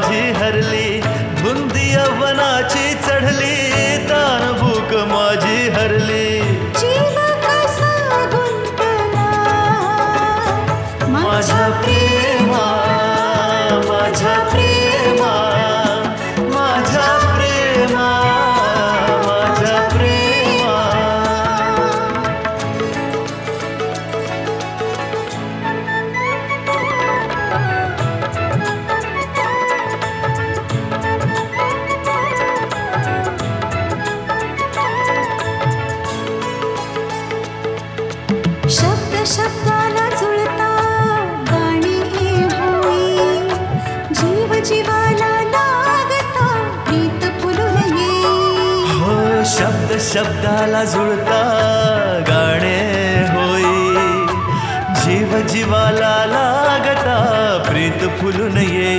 माझी हर शब्द शब्दाला जुळता गाणी जीव प्रीत हो शब्द शब्दाला जुळता गाणे होई. जीव जीवाला लागता प्रीत फुलून ये.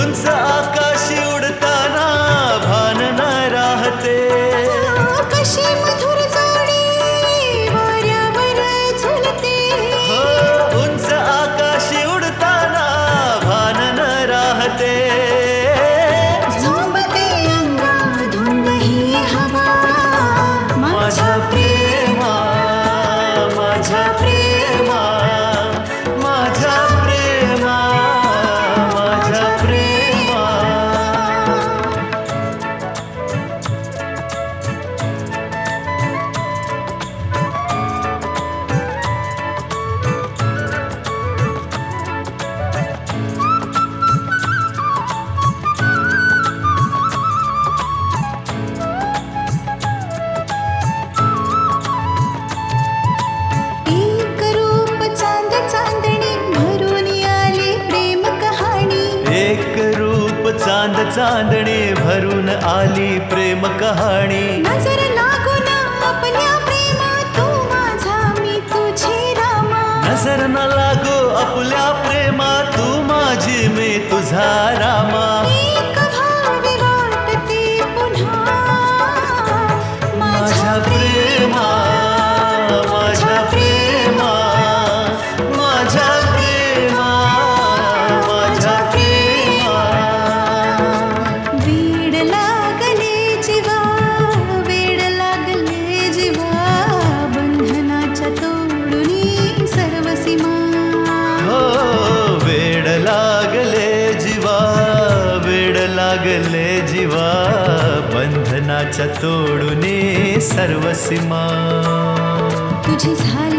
उंच आकाश चांदणे भरून आली प्रेम कहाणी. लागले जीवा बंधनाच्या तोडूने सर्व सीमा तुझी झाली